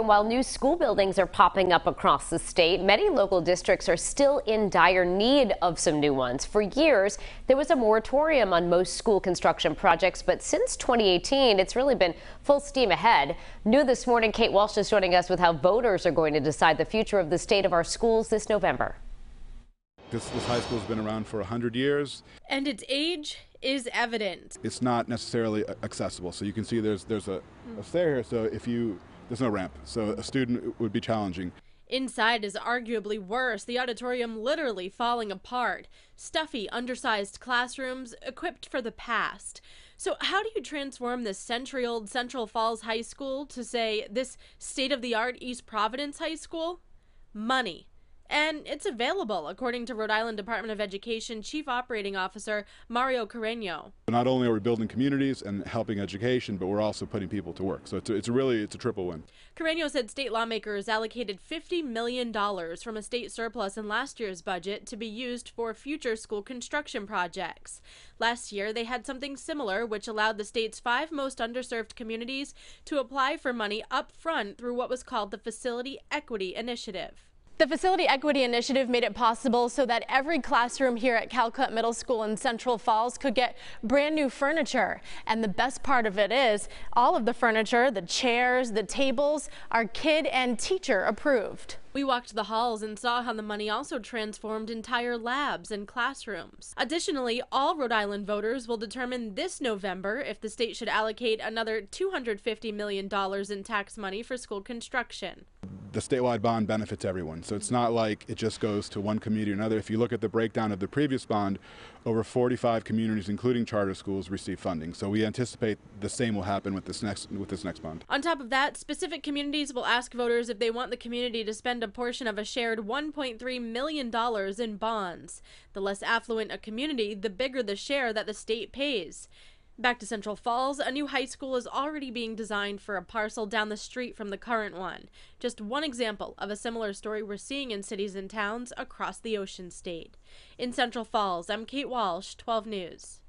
While new school buildings are popping up across the state, many local districts are still in dire need of some new ones. For years, there was a moratorium on most school construction projects, but since 2018, it's really been full steam ahead. New this morning, Kate Walsh is joining us with how voters are going to decide the future of the state of our schools this November. This, this high school has been around for 100 years. And its age is evident. It's not necessarily accessible. So you can see there's, there's a, a stair here. So if you there's no ramp, so a student would be challenging. Inside is arguably worse, the auditorium literally falling apart. Stuffy, undersized classrooms equipped for the past. So, how do you transform this century old Central Falls High School to, say, this state of the art East Providence High School? Money. And it's available, according to Rhode Island Department of Education Chief Operating Officer Mario Carreño. Not only are we building communities and helping education, but we're also putting people to work. So it's, a, it's a really it's a triple win. Carreño said state lawmakers allocated $50 million from a state surplus in last year's budget to be used for future school construction projects. Last year, they had something similar, which allowed the state's five most underserved communities to apply for money up front through what was called the Facility Equity Initiative. The Facility Equity Initiative made it possible so that every classroom here at Calcutt Middle School in Central Falls could get brand new furniture. And the best part of it is all of the furniture, the chairs, the tables are kid and teacher approved. We walked the halls and saw how the money also transformed entire labs and classrooms. Additionally, all Rhode Island voters will determine this November if the state should allocate another $250 million in tax money for school construction the statewide bond benefits everyone. So it's mm-hmm. not like it just goes to one community or another. If you look at the breakdown of the previous bond, over 45 communities, including charter schools, receive funding. So we anticipate the same will happen with this next with this next bond. On top of that, specific communities will ask voters if they want the community to spend a portion of a shared 1.3 million dollars in bonds. The less affluent a community, the bigger the share that the state pays. Back to Central Falls, a new high school is already being designed for a parcel down the street from the current one. Just one example of a similar story we're seeing in cities and towns across the Ocean State. In Central Falls, I'm Kate Walsh, 12 News.